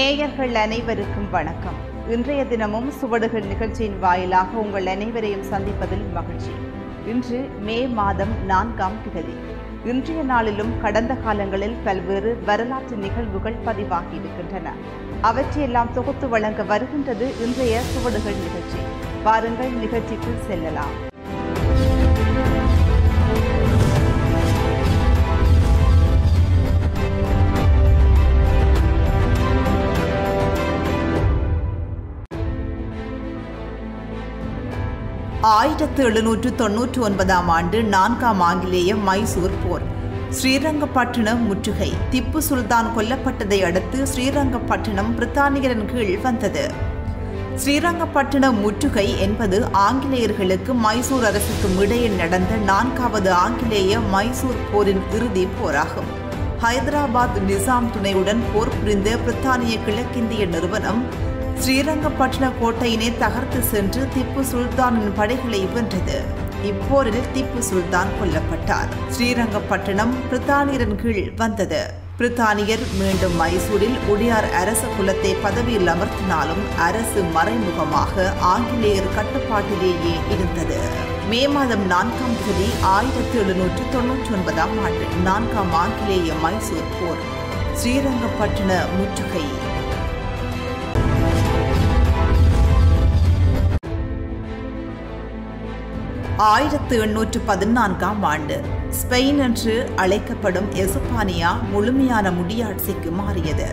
நேயர்கள் அனைவருக்கும் வணக்கம். இன்றைய தினமும் சுவடுகள் நிகழ்ச்சியின் வாயிலாக உங்கள் அனைவரையும் சந்திப்பதில் மகிழ்ச்சி. இன்று மே மாதம் நான்காம் திகதி. இன்றைய நாளிலும் கடந்த காலங்களில் பல்வேறு வரலாற்று நிகழ்வுகள் பதிவாகி இருக்கின்றன. அவற்றையெல்லாம் தொகுத்து வழங்க வருகின்றது இன்றைய சுவடுகள் நிகழ்ச்சி. வாருங்கள் நிகழ்ச்சிக்குள் செல்லலாம். ஆயிரத்து எழுநூற்று தொன்னூற்று ஒன்பதாம் ஆண்டு நான்காம் ஆங்கிலேய மைசூர் போர். ஸ்ரீரங்கப்பட்டினம் முற்றுகை. திப்பு சுல்தான் கொல்லப்பட்டதை அடுத்து ஸ்ரீரங்கப்பட்டினம் பிரித்தானியரின் கீழ் வந்தது. ஸ்ரீரங்கப்பட்டினம் முற்றுகை என்பது ஆங்கிலேயர்களுக்கு மைசூர் அரசுக்கும் இடையில் நடந்த நான்காவது ஆங்கிலேய மைசூர் போரின் இறுதி போராகும். ஹைதராபாத் நிசாம் துணையுடன் போர் புரிந்த பிரித்தானிய கிழக்கிந்திய நிறுவனம் ஸ்ரீரங்கப்பட்டின கோட்டையினை தகர்த்து சென்று திப்பு சுல்தானின் படைகளை வென்றது. இப்போரில் திப்பு சுல்தான் கொல்லப்பட்டார். ஸ்ரீரங்கப்பட்டினம் பிரித்தானியரின் கீழ் வந்தது. பிரித்தானியர் மீண்டும் மைசூரில் உடையார் அரச குலத்தை பதவியில் அமர்த்தினாலும் அரசு மறைமுகமாக ஆங்கிலேயர் கட்டுப்பாட்டிலேயே இருந்தது. மே மாதம் நான்காம் தேதி ஆயிரத்தி எழுநூற்று தொன்னூற்றி ஒன்பதாம் ஆண்டு நான்காம் ஆங்கிலேய மைசூர் போர். ஸ்ரீரங்கப்பட்டின முற்றுகை. ஆயிரத்து எண்ணூற்று பதினான்காம் ஆண்டு. ஸ்பெயின் என்று அழைக்கப்படும் எசுப்பானியா முழுமையான முடியாட்சிக்கு மாறியது.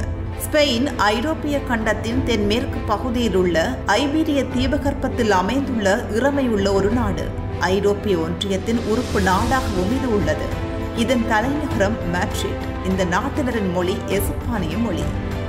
ஸ்பெயின் ஐரோப்பிய கண்டத்தின் தென்மேற்கு பகுதியில் உள்ள ஐபீரிய தீபகற்பத்தில் அமைந்துள்ள இறமையுள்ள ஒரு நாடு. ஐரோப்பிய ஒன்றியத்தின் உறுப்பு நாடாகவும் இது உள்ளது. இதன் தலைநகரம் மேட்ரிட். இந்த நாட்டினரின் மொழி எசுப்பானிய மொழி.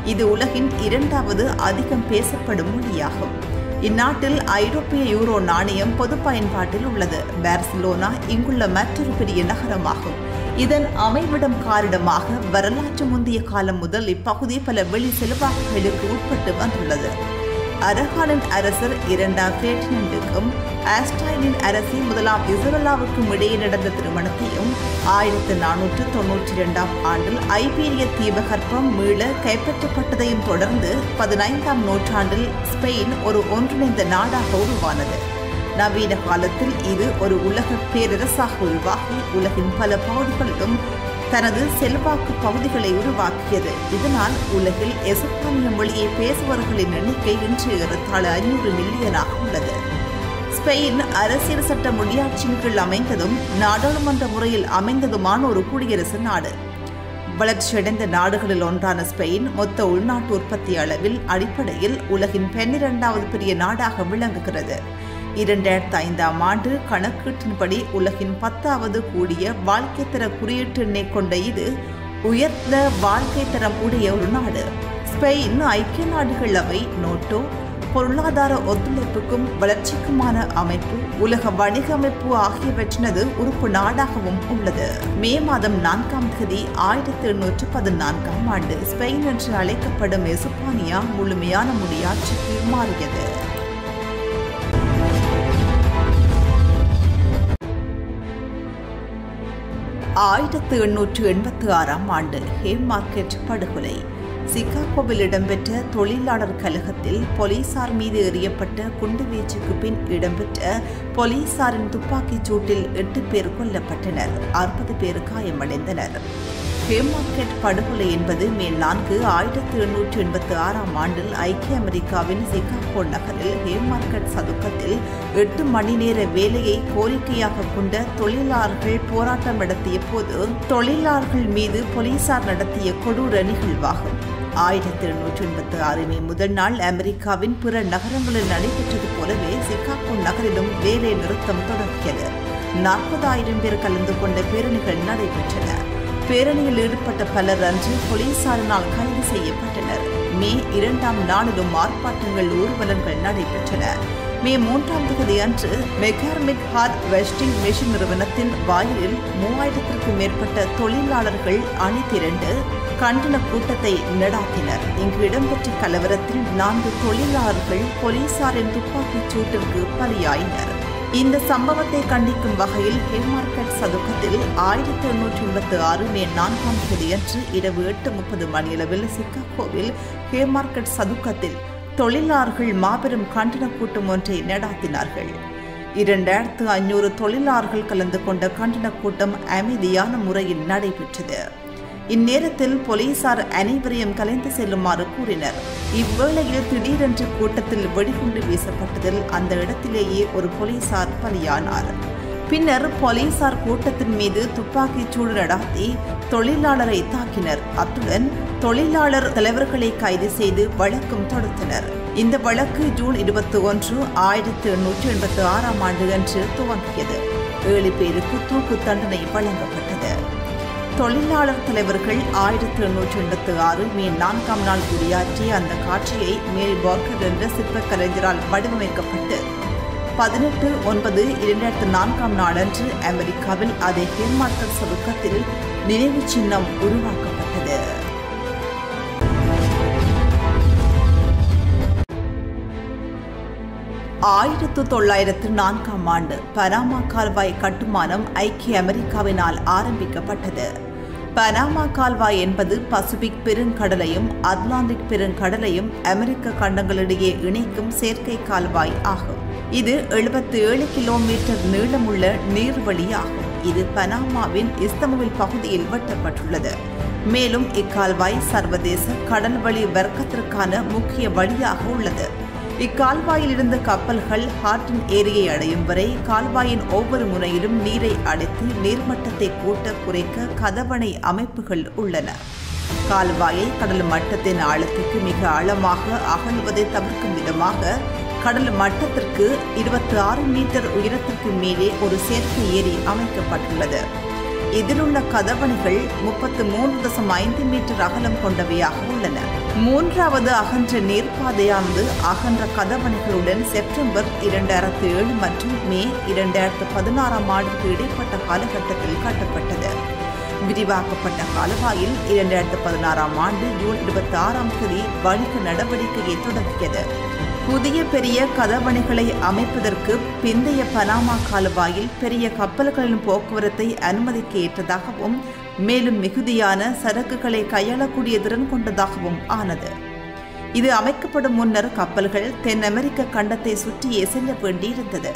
இது உலகின் இரண்டாவது அதிகம் பேசப்படும் மொழியாகும். இந்நாட்டில் ஐரோப்பிய யூரோ நாணயம் பொது பயன்பாட்டில் உள்ளது. பார்சிலோனா இங்குள்ள மற்றொரு பெரிய நகரமாகும். இதன் அமைவிடம் காரணமாக வரலாற்று முந்தைய காலம் முதல் இப்பகுதி பல வெளி செல்வாக்குகளுக்கு உட்பட்டு வந்துள்ளது. அரகானின் அரசர் இரண்டாம் பேட்டினண்டுக்கும் ஆஸ்டாயினின் அரசி முதலாம் இசபெல்லாவுக்கும் இடையே நடந்த திருமணத்தையும் ஆயிரத்து நானூற்று தொன்னூற்றி இரண்டாம் ஆண்டில் ஐபீரிய தீபகற்பம் மீள கைப்பற்றப்பட்டதையும் தொடர்ந்து பதினைந்தாம் நூற்றாண்டில் ஸ்பெயின் ஒரு ஒன்றிணைந்த நாடாக உருவானது. நவீன காலத்தில் இது ஒரு உலக பேரரசாக உருவாகி உலகின் பல பகுதிகளிலும் தனது செல்வாக்கு பகுதிகளை உருவாக்கியது. இதனால் உலகில் எசப்பானிய மொழியை பேசுபவர்களின் எண்ணிக்கை இன்று ஏறத்தாழ ஐநூறு மில்லியனாக உள்ளது. ஸ்பெயின் அரசியல் சட்ட முடியாட்சியின் கீழ் அமைந்ததும் நாடாளுமன்ற முறையில் அமைந்ததுமான ஒரு குடியரசு நாடு. வளர்ச்சியடைந்த நாடுகளில் ஒன்றான ஸ்பெயின் மொத்த உள்நாட்டு உற்பத்தி அளவில் அடிப்படையில் உலகின் பன்னிரண்டாவது பெரிய நாடாக விளங்குகிறது. இரண்டாயிரத்தி ஐந்தாம் ஆண்டு கணக்கீட்டின்படி உலகின் பத்தாவது கூடிய வாழ்க்கை தர குறியீட்டு எண்ணை கொண்ட இது உயர்ந்த வாழ்க்கை தரம் உடைய ஒரு நாடு. ஸ்பெயின் ஐக்கிய நாடுகள் அவை நோட்டோ பொருளாதார ஒத்துழைப்புக்கும் வளர்ச்சிக்குமான அமைப்பு உலக வணிக அமைப்பு ஆகியவற்றினது உறுப்பு நாடாகவும் உள்ளது. மே மாதம் நான்காம் தேதி ஆயிரத்தி எண்ணூற்று பதினான்காம் ஆண்டு ஸ்பெயின் என்று அழைக்கப்படும் எசுப்பானியா முழுமையான முடியாட்சிக்கு மாறியது. ஆயிரத்து எண்ணூற்று எண்பத்தி ஆறாம் ஆண்டு ஹேம் மார்க்கெட் படுகொலை. சிகாகோவில் இடம்பெற்ற தொழிலாளர் கழகத்தில் போலீசார் மீது எறியப்பட்ட குண்டுவீச்சுக்கு பின் இடம்பெற்ற போலீசாரின் துப்பாக்கிச் சூட்டில் எட்டு பேர் கொல்லப்பட்டனர். அறுபது பேர் காயமடைந்தனர். ஹேமார்க்கெட் படுகொலை என்பது மே நான்கு ஆயிரத்தி எண்ணூற்றி எண்பத்தி ஆறாம் ஆண்டில் ஐக்கிய அமெரிக்காவின் சிகாகோ நகரில் ஹேமார்க்கெட் சதுக்கத்தில் எட்டு மணி நேர வேலையை கோரிக்கையாக கொண்ட தொழிலாளர்கள் போராட்டம் நடத்திய போது தொழிலாளர்கள் மீது போலீசார் நடத்திய கொடூர நிகழ்வாகும். ஆயிரத்தி எழுநூற்றி எண்பத்தி ஆறு மே முதல் நாள் அமெரிக்காவின் பிற நகரங்களில் நடைபெற்றது போலவே சிகாகோ நகரிலும் வேலை நிறுத்தம் தொடங்கியது. நாற்பதாயிரம் பேர் கலந்து கொண்ட பேரணிகள் நடைபெற்றன. பேரணியில் ஈடுபட்ட பலர் அன்று போலீசாரினால் கைது செய்யப்பட்டனர். மே இரண்டாம் நாளிலும் ஆர்ப்பாட்டங்கள் ஊர்வலங்கள் நடைபெற்றன. மே மூன்றாம் தேதி அன்று மெகார்மிக் ஹார்ட் வெஸ்டிங் மிஷின் நிறுவனத்தின் வாயிலில் மூவாயிரத்திற்கும் மேற்பட்ட தொழிலாளர்கள் அணி திரண்டு கண்டன கூட்டத்தை நடாத்தினர். இங்கு இடம்பெற்ற கலவரத்தில் நான்கு தொழிலாளர்கள் போலீசாரின் துப்பாக்கிச் சூட்டிற்கு பலியாயினர். இந்த சம்பவத்தை கண்டிக்கும் வகையில் ஹெல்மார்க்கெட் சதுக்கத்தில் ஆயிரத்தி எண்ணூற்றி எண்பத்தி ஆறு மே நான்காம் தேதியன்று இரவு எட்டு முப்பது மணியளவில் சிக்காகோவில் ஹேமார்க்கெட் சதுக்கத்தில் தொழிலாளர்கள் மாபெரும் கண்டன கூட்டம் ஒன்றை நடாத்தினார்கள். இரண்டாயிரத்து ஐநூறு தொழிலாளர்கள் கலந்து கொண்ட கண்டன கூட்டம் அமைதியான முறையில் நடைபெற்றது. இந்நேரத்தில் போலீசார் அனைவரையும் கலைந்து செல்லுமாறு கூறினர். இவ்வேளையில் திடீரென்று கூட்டத்தில் வெடிகுண்டு வீசப்பட்டதில் அந்த இடத்திலேயே ஒரு போலீசார் பலியானார். பின்னர் போலீசார் கூட்டத்தின் மீது துப்பாக்கிச் சூடு நடாத்தி தொழிலாளரை தாக்கினர். அத்துடன் தொழிலாளர் தலைவர்களை கைது செய்து வழக்கும் தொடுத்தனர். இந்த வழக்கு ஜூன் இருபத்தி ஒன்று ஆயிரத்தி எண்ணூற்றி எண்பத்தி ஆறாம் ஆண்டு அன்று துவங்கியது. ஏழு பேருக்கு தூக்கு தண்டனை வழங்கப்பட்டது. தொழிலாளர் தலைவர்கள் ஆயிரத்தி எண்ணூற்றி எண்பத்தி ஆறு மே நான்காம் நாள் உரையாற்றிய அந்த காட்சியை மேரி பார்க்கர் என்ற சிற்பக் கலைஞரால் வடிவமைக்கப்பட்டு பதினெட்டு ஒன்பது இரண்டாயிரத்து நான்காம் நாளன்று அமெரிக்காவில் அதே ஹேமார்கர் சதுக்கத்தில் நினைவு சின்னம் உருவாக்கப்பட்டது. ஆயிரத்து தொள்ளாயிரத்து நான்காம் ஆண்டு பனாமா கால்வாய் கட்டுமானம் ஐக்கிய அமெரிக்காவினால் ஆரம்பிக்கப்பட்டது. பனாமா கால்வாய் என்பது பசிபிக் பெருங்கடலையும் அட்லாண்டிக் பெருங்கடலையும் அமெரிக்க கண்டங்களிடையே இணைக்கும் செயற்கை கால்வாய் ஆகும். இது எழுபத்தி ஏழு கிலோமீட்டர் நீளமுள்ள நீர்வழியாகும். இது பனாமாவின் இஸ்தமுவில் பகுதியில் வெட்டப்பட்டுள்ளது. மேலும் இக்கால்வாய் சர்வதேச கடல்வழி வர்க்கத்திற்கான முக்கிய வழியாக உள்ளது. இக்கால்வாயில் இருந்த கப்பல்கள் ஹார்டின் ஏரியை அடையும் வரை கால்வாயின் ஒவ்வொரு முனையிலும் நீரை அடைத்து நீர்மட்டத்தை கூட்ட குறைக்க கதவணை அமைப்புகள் உள்ளன. கால்வாயை கடல் மட்டத்தின் ஆழத்துக்கு மிக ஆழமாக அகழ்வதை தவிர்க்கும் விதமாக கடல் மட்டத்திற்கு இருபத்தி ஆறு மீட்டர் உயரத்திற்கு மேலே ஒரு செயற்கை ஏரி அமைக்கப்பட்டுள்ளது. இதிலுள்ள கதவணைகள் முப்பத்து மூன்று தசம் ஐந்து மீட்டர் அகலம் கொண்டவையாக உள்ளன. மூன்றாவது அகன்ற நேர்பாதையானது அகன்ற கதவணைகளுடன் செப்டம்பர் இரண்டாயிரத்து ஏழு மற்றும் மே இரண்டாயிரத்து பதினாறாம் ஆண்டுக்கு இடைப்பட்ட காலகட்டத்தில் கட்டப்பட்டது. விரிவாக்கப்பட்ட காலவாயில் இரண்டாயிரத்து பதினாறாம் ஆண்டு ஜூன் இருபத்தி ஆறாம் தேதி வணிக நடவடிக்கையை தொடங்கியது. புதிய பெரிய கதவணைகளை அமைப்பதற்கு பிந்தைய பனாமா கால்வாயில் பெரிய கப்பல்களின் போக்குவரத்தை அனுமதிக்க ஏற்றதாகவும் மேலும் மிகுதியான சரக்குகளை கையாளக்கூடிய திறன் கொண்டதாகவும் ஆனது. இது அமைக்கப்படும் முன்னர் கப்பல்கள் தென் அமெரிக்க கண்டத்தை சுற்றியே செல்ல வேண்டியிருந்தது.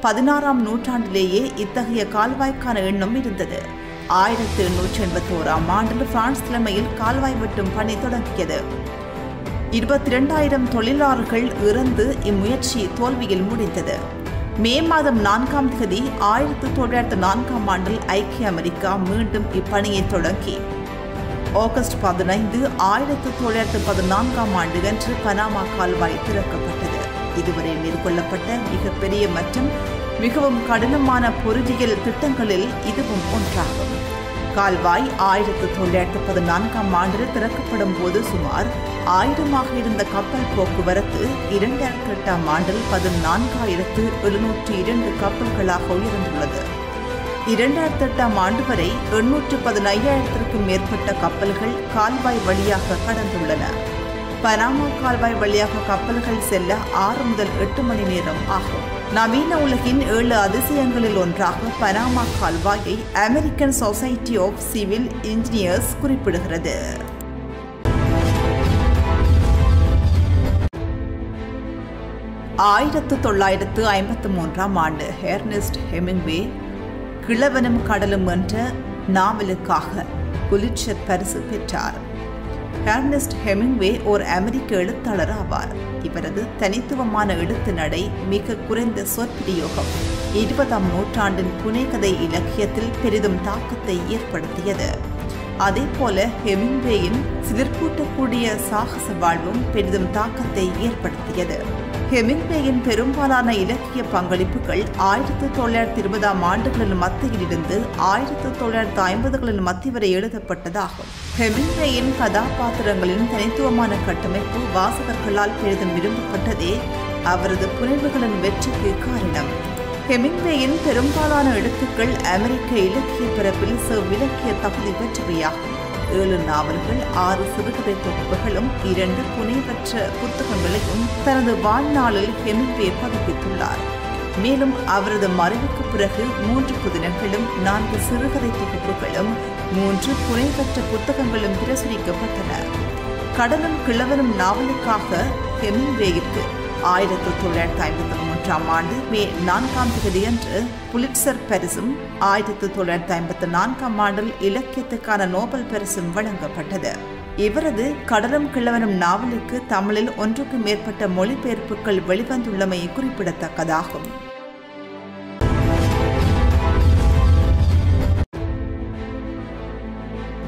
பதினாறாம் நூற்றாண்டிலேயே இத்தகைய கால்வாய்க்கான எண்ணம் இருந்தது. ஆயிரத்தி எண்ணூற்றி எண்பத்தி ஓராம் ஆண்டில் பிரான்ஸ் தலைமையில் கால்வாய் வெட்டும் பணி தொடங்கியது. இருபத்தி இரண்டாயிரம் தொழிலாளர்கள் இறந்து இம்முயற்சி தோல்வியில் முடிந்தது. மே மாதம் நான்காம் தேதி ஆயிரத்தி தொள்ளாயிரத்து நான்காம் ஆண்டில் ஐக்கிய அமெரிக்கா மீண்டும் இப்பணியை தொடங்கி. ஆகஸ்ட் பதினைந்து ஆயிரத்தி தொள்ளாயிரத்து பதினான்காம் ஆண்டு அன்று பனாமா கால்வாய் திறக்கப்பட்டது. இதுவரை மேற்கொள்ளப்பட்ட மிகப்பெரிய மற்றும் மிகவும் கடினமான பொருளியல் திட்டங்களில் இதுவும் ஒன்றாகும். கால்வாய் ஆயிரத்தி தொள்ளாயிரத்து பதினான்காம் ஆண்டில் திறக்கப்படும் போது சுமார் ஆயிரமாக இருந்த கப்பல் போக்குவரத்து இரண்டாயிரத்தி எட்டாம் ஆண்டில் பதினான்காயிரத்து எழுநூற்றி இரண்டு கப்பல்களாக உயர்ந்துள்ளது. இரண்டாயிரத்தி எட்டாம் ஆண்டு வரை எண்ணூற்று பதினையாயிரத்திற்கும் மேற்பட்ட கப்பல்கள் கால்வாய் வழியாக கடந்துள்ளன. பனாமா கால்வாய் வழியாக கப்பல்கள் செல்ல ஆறு முதல் எட்டு மணி நேரம் ஆகும். நவீன உலகின் ஏழு அதிசயங்களில் ஒன்றாக பனாமா கால்வாயை American Society of Civil Engineers குறிப்பிடுகிறது. ஆயிரத்து தொள்ளாயிரத்து ஐம்பத்து மூன்றாம் ஆண்டு ஹெர்னெஸ்ட் ஹெமிங்வே கிழவனும் கடலும் என்ற நாவலுக்காக புலிட்சர் பரிசு பெற்றார். ஹேர்னஸ்ட் ஹெமிங்வே ஓர் அமெரிக்க எழுத்தாளர் ஆவார் இவரது தனித்துவமான எழுத்து நடை மிக குறைந்த சொற்பிரயோகம் இருபதாம் நூற்றாண்டின் புனைகதை இலக்கியத்தில் பெரிதும் தாக்கத்தை ஏற்படுத்தியது. அதேபோல ஹெமிங்வேயின் சிலிர்ப்பூட்டக்கூடிய சாகச வாழ்வும் பெரிதும் தாக்கத்தை ஏற்படுத்தியது. ஹெமிங்வேயின் பெரும்பாலான இலக்கிய பங்களிப்புகள் ஆயிரத்தி தொள்ளாயிரத்தி இருபதாம் ஆண்டுகளின் மத்தியில் இருந்து ஆயிரத்தி தொள்ளாயிரத்தி ஐம்பதுகளின் மத்தி வரை எழுதப்பட்டதாகும். ஹெமிங்வேயின் கதாபாத்திரங்களின் தனித்துவமான கட்டமைப்பு வாசகர்களால் பெரிதும் விரும்பப்பட்டதே அவரது புனைவுகளின் வெற்றிக்கு காரணம். ஹெமிங்வேயின் பெரும்பாலான எழுத்துக்கள் அமெரிக்க இலக்கிய பரப்பில் செவ்விலக்கிய தகுதி பெற்றவையாகும். ஏழு நாவல்கள் ஆறு சிறுகதை தொகுப்புகளும் இரண்டு புனைவற்ற புத்தகங்களையும் தனது வாழ்நாளில் ஹெமிங்வே பதிப்பித்துள்ளார். மேலும் அவரது மறைவுக்கு பிறகு மூன்று புதினங்களும் நான்கு சிறுகதை தொகுப்புகளும் மூன்று புனைவற்ற புத்தகங்களும் பிரசுரிக்கப்பட்டன கடலும் கிழவனும் நாவலுக்காக ஹெமிங்வேயிற்கு ஆயிரத்தி தொள்ளாயிரத்தி ஐம்பத்தி மூன்றாம் ஆண்டு மே நான்காம் தேதியன்று புலிட்சர் பரிசும் ஆயிரத்தி தொள்ளாயிரத்தி ஐம்பத்தி நான்காம் ஆண்டில் இலக்கியத்துக்கான நோபல் பரிசும் வழங்கப்பட்டது. இவரது கடலும் கிழவனும் நாவலுக்கு தமிழில் ஒன்றுக்கு மேற்பட்ட மொழிபெயர்ப்புகள் வெளிவந்துள்ளமை குறிப்பிடத்தக்கதாகும்.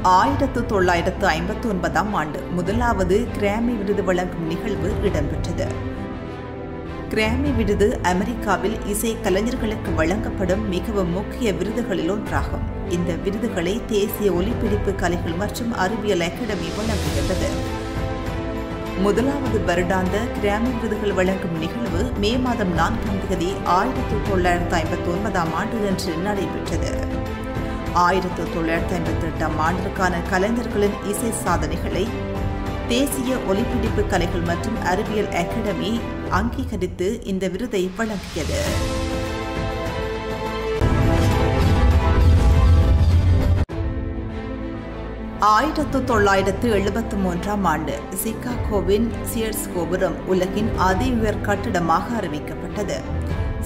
ஆயிரத்து தொள்ளாயிரத்து ஐம்பத்தி ஒன்பதாம் ஆண்டு முதலாவது கிராமி விருது வழங்கும் நிகழ்வு இடம்பெற்றது. கிராமி விருது அமெரிக்காவில் இசை கலைஞர்களுக்கு வழங்கப்படும் மிகவும் முக்கிய விருதுகளில் ஒன்றாகும். இந்த விருதுகளை தேசிய ஒலிப்பிடிப்பு கலைகள் மற்றும் அறிவியல் அகாடமி வழங்குகின்றது. முதலாவது வருடாந்த கிராமி விருதுகள் வழங்கும் நிகழ்வு மே மாதம் நான்காம் தேதி ஆயிரத்தி தொள்ளாயிரத்தி ஐம்பத்தி ஒன்பதாம் ஆண்டு அன்று நடைபெற்றது. ஆயிரத்தி தொள்ளாயிரத்தி ஐம்பத்தி எட்டாம் ஆண்டிற்கான கலைஞர்களின் இசை சாதனைகளை தேசிய ஒலிப்பிடிப்பு கலைகள் மற்றும் அறிவியல் அகாடமி அங்கீகரித்து இந்த விருதை வழங்கியது. ஆயிரத்து தொள்ளாயிரத்து எழுபத்தி மூன்றாம் ஆண்டு சிகாகோவின் சியர்ஸ் கோபுரம் உலகின் அதி உயர் கட்டிடமாக அறிவிக்கப்பட்டது.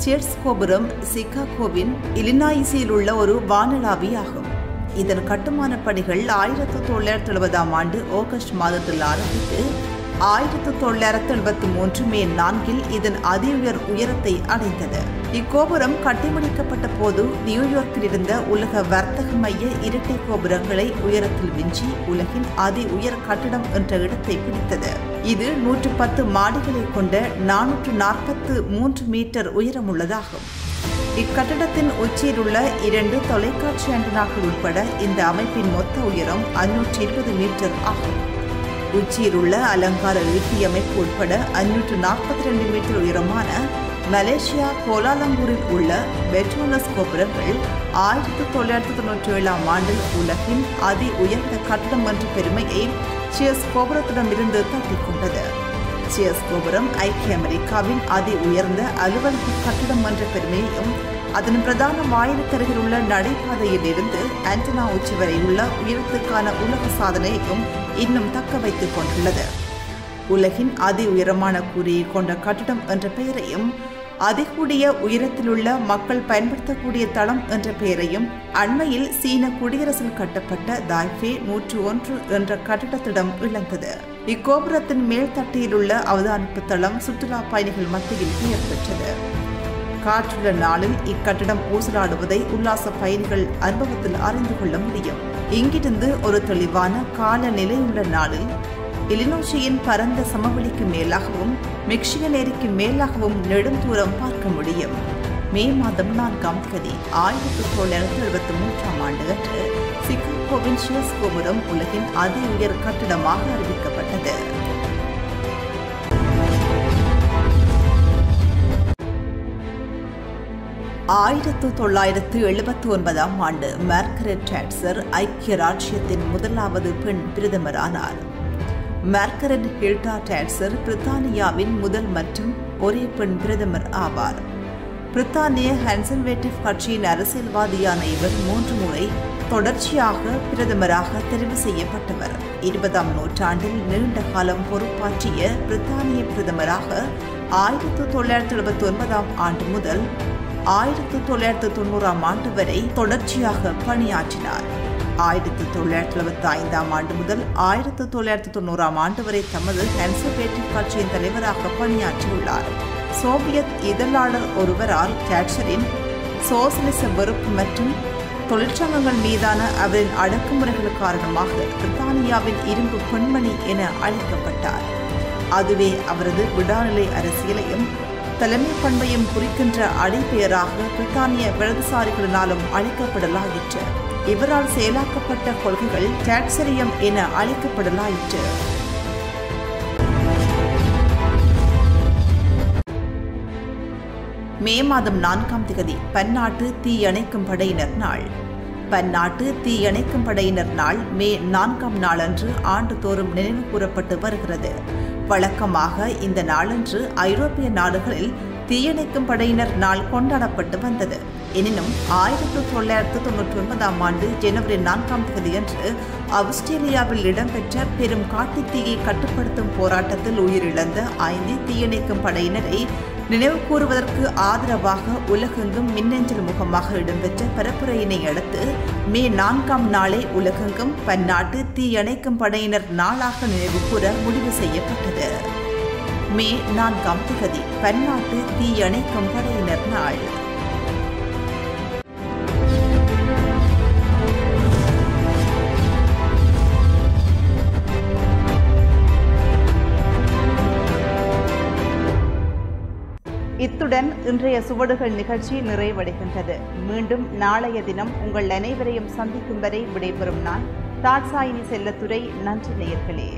சியர்ஸ் கோபுரம் சிகாகோவின் இலினாயிசியில் உள்ள ஒரு வானளாவி ஆகும் இதன் கட்டுமான பணிகள் ஆயிரத்து தொள்ளாயிரத்து எழுபதாம் ஆண்டு ஆகஸ்ட் மாதத்தில் ஆரம்பித்து ஆயிரத்தி தொள்ளாயிரத்தி எழுபத்தி மூன்று மே நான்கில் இதன் அதி உயர் உயரத்தை அடைந்தது. இக்கோபுரம் கட்டிமுடிக்கப்பட்ட போது நியூயார்க்கில் இருந்த உலக வர்த்தக மைய இரட்டை கோபுரங்களை உயரத்தில் விஞ்சி உலகின் அதி உயர் கட்டிடம் என்ற இடத்தை பிடித்தது. இது நூற்று பத்து மாடிகளை கொண்ட நானூற்று நாற்பத்து மூன்று மீட்டர் உயரமுள்ளதாகும். இக்கட்டடத்தின் உச்சியில் உள்ள இரண்டு தொலைக்காட்சி ஆண்டனாக்கள் உட்பட இந்த அமைப்பின் மொத்த உயரம் ஐநூற்றி இருபது மீட்டர் ஆகும். உச்சியில் உள்ள அலங்கார ஈட்டி அமைப்பு உட்பட அஞ்சூற்று நாற்பத்தி ரெண்டு மீட்டர் உயரமான மலேசியா கோலாலம்பூரில் உள்ள பெட்ரோனஸ் கோபுரங்கள் ஆயிரத்தி தொள்ளாயிரத்தி தொண்ணூற்றி ஏழாம் ஆண்டில் உலகின் அதி உயர்ந்த கட்டணம் என்ற பெருமையை சியஸ் கோபுரத்திடமிருந்து தட்டிக்கொண்டது சியஸ் கோபுரம் ஐக்கிய அமெரிக்காவின் அதி உயர்ந்த அலுவலக கட்டடம் என்ற பெருமையையும் அதன் பிரதான வாயிலுக்கருகில் உள்ள நடைபாதையில் இருந்து ஆண்டனா உச்சி வரை உள்ள உயரத்துக்கான உலக சாதனையையும் இன்னும் தக்க வைத்துக் கொண்டுள்ளது. உலகின் அதி உயரமான கூரையை கொண்ட கட்டிடம் என்ற பெயரையும் அதிகூடிய உயரத்திலுள்ள மக்கள் பயன்படுத்தக்கூடிய தளம் என்ற பெயரையும் அண்மையில் சீன குடியரசில் கட்டப்பட்ட தாய்ஃபே நூற்று ஒன்று என்ற கட்டிடத்திடம் இழந்தது இக்கோபுரத்தின் மேல்தட்டியில் உள்ள அவதானிப்பு தளம் சுற்றுலா பயணிகள் மத்தியில் பெயர் பெற்றது. காற்றுள்ள நாளில் இக்கட்டடம் ஊசலாடுவதை உல்லாச பயணிகள் அனுபவத்தில் அறிந்து கொள்ள முடியும். இங்கிருந்து ஒரு தெளிவான காலநிலையுள்ள நாளில் இலினோஷியின் பரந்த சமவெளிக்கு மேலாகவும் மெக்சிகன் ஏரிக்கு மேலாகவும் நெடுந்தூரம் பார்க்க முடியும். மே மாதம் நான்காம் தேதி ஆயிரத்தி தொள்ளாயிரத்தி எழுபத்தி மூன்றாம் ஆண்டு அன்று சிகாகோவின் ஷியஸ் கோபுரம் உலகின் அதி உயர் கட்டிடமாக அறிவிக்கப்பட்டது. ஆயிரத்து தொள்ளாயிரத்து எழுபத்தி ஒன்பதாம் ஆண்டு மார்கரெட் டாட்சர் ஐக்கிய ராஜ்யத்தின் முதலாவது பெண் பிரதமரானார். மார்கரெட் ஹில்டா டாட்சர் பிரித்தானியாவின் முதல் மற்றும் ஒரே பெண் பிரதமர் ஆவார். பிரித்தானிய கன்சர்வேட்டிவ் கட்சியின் அரசியல்வாதியான இவர் மூன்று முறை தொடர்ச்சியாக பிரதமராக தெரிவு செய்யப்பட்டவர். இருபதாம் நூற்றாண்டில் நீண்ட காலம் பொறுப்பாற்றிய பிரித்தானிய பிரதமராக ஆயிரத்தி தொள்ளாயிரத்தி எழுபத்தி ஒன்பதாம் ஆண்டு முதல் ஆயிரத்தி தொள்ளாயிரத்தி தொண்ணூறாம் ஆண்டு வரை தொடர்ச்சியாக பணியாற்றினார். ஆயிரத்தி தொள்ளாயிரத்தி எழுபத்தி ஐந்தாம் ஆண்டு முதல் ஆயிரத்தி தொள்ளாயிரத்தி தொண்ணூறாம் ஆண்டு வரை தமது கன்சர்வேட்டிவ் கட்சியின் தலைவராக பணியாற்றியுள்ளார். சோவியத் இதழாளர் ஒருவரால் கேட்சரின் சோசலிச வெறுப்பு மற்றும் தொழிற்சங்கங்கள் மீதான அவரின் அடக்குமுறைகள் காரணமாக பிரித்தானியாவின் இரும்பு பெண்மணி என அழைக்கப்பட்டார். அதுவே அவரது விடாநிலை அரசியலையும் தலைமை பண்பையும் குறிக்கின்ற அடிப்பெயராக பிரித்தானிய வலதுசாரிகளினாலும் அழைக்கப்படலாயிற்று. இவரால் செயலாக்கப்பட்ட கொள்கைகள் டாட்சரியம் என அழைக்கப்படலாயிற்று. மே மாதம் நான்காம் திகதி பன்னாட்டு தீயணைக்கும் படையினர் நாள். பன்னாட்டு தீயணைக்கும் படையினர் நாள் மே நான்காம் நாளன்று ஆண்டுதோறும் நினைவு கூறப்பட்டு வருகிறது. வழக்கமாக இந்த நாளன்று ஐரோப்பிய நாடுகளில் தீயணைக்கும் படையினர் நாள் கொண்டாடப்பட்டு வந்தது. எனினும் ஆயிரத்தி தொள்ளாயிரத்து தொன்னூற்றி ஒன்பதாம் ஆண்டு ஜனவரி நான்காம் தேதியன்று ஆஸ்திரேலியாவில் இடம்பெற்ற பெரும் காட்டுத்தீயை கட்டுப்படுத்தும் போராட்டத்தில் உயிரிழந்த ஐந்து தீயணைக்கும் படையினரை நினைவு கூறுவதற்கு ஆதரவாக உலகெங்கும் மின்னஞ்சல் முகமாக இடம்பெற்ற பரப்புரையினை அடுத்து மே நான்காம் நாளை உலகெங்கும் பன்னாட்டு தீயணைக்கும் படையினர் நாளாக நினைவு கூற முடிவு செய்யப்பட்டது. மே நான்காம் திகதி பன்னாட்டு தீயணைக்கும் படையினர் நாள். இத்துடன் இன்றைய சுவடுகள் நிகழ்ச்சி நிறைவடைகின்றது. மீண்டும் நாளைய தினம் உங்கள் அனைவரையும் சந்திக்கும் வரை விடைபெறும் நான் தாட்சாயினி செல்லத்துறை நன்றி நேயர்களே.